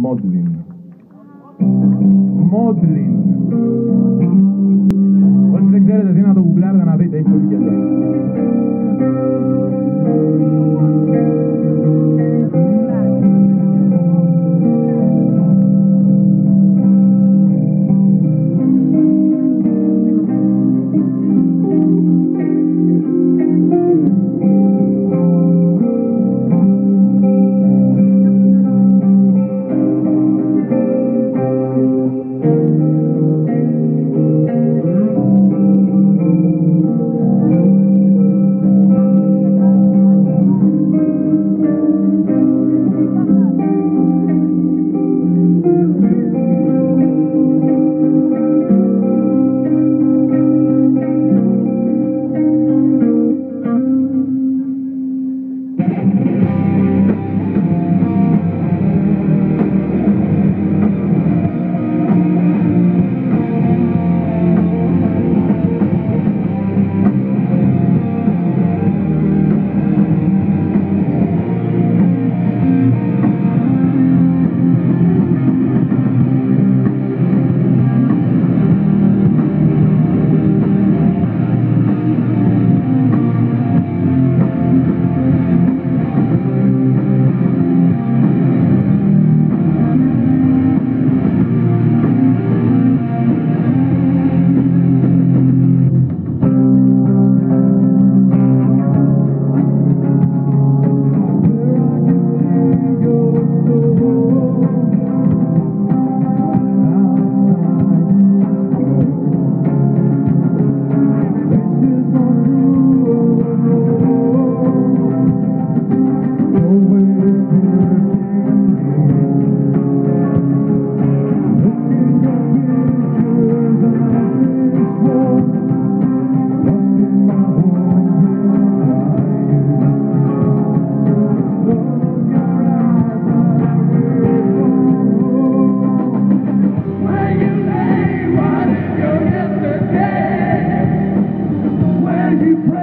Μόντλιν. Μόντλιν. Όσοι δεν ξέρετε τι να το γκουγκλάρετε να δείτε, έχει πολύ κέντρο. Thank you.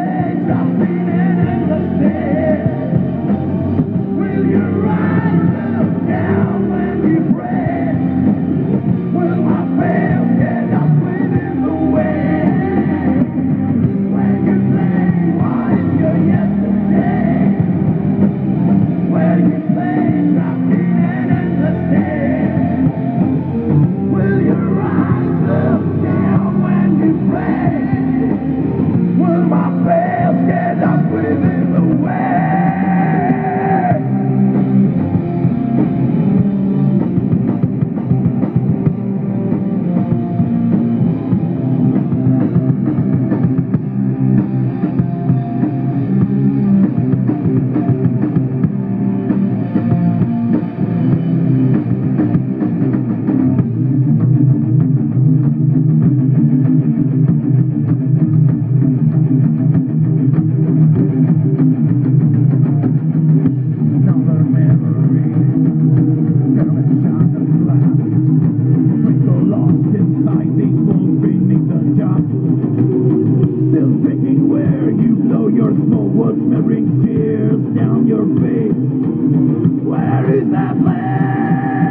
your soul would smearing tears down your face. Where is that land?